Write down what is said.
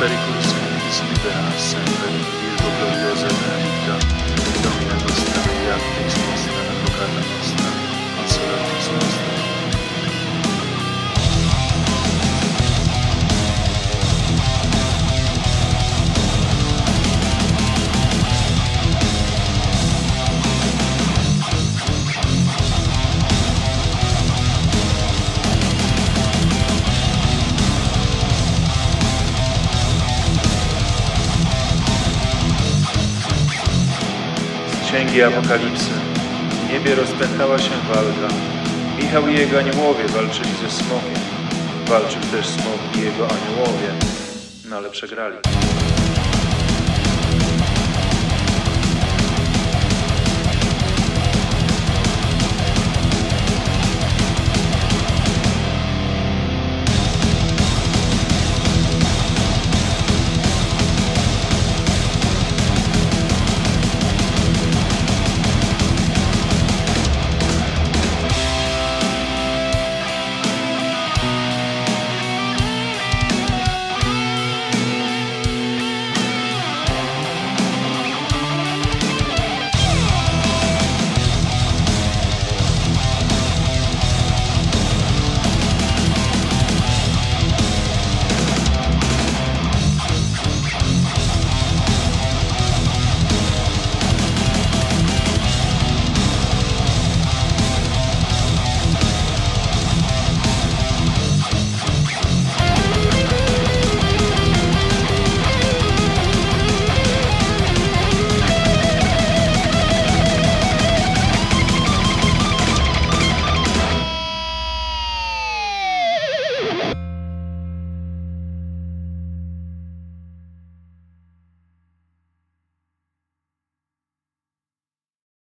pericles crisis libera ah, sempre il glorioso Księgi Apokalipsy. W niebie rozpętała się walka. Michał i jego aniołowie walczyli ze smokiem. Walczył też smok i jego aniołowie, no ale przegrali.